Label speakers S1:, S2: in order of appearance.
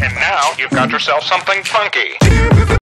S1: And now you've got yourself something funky.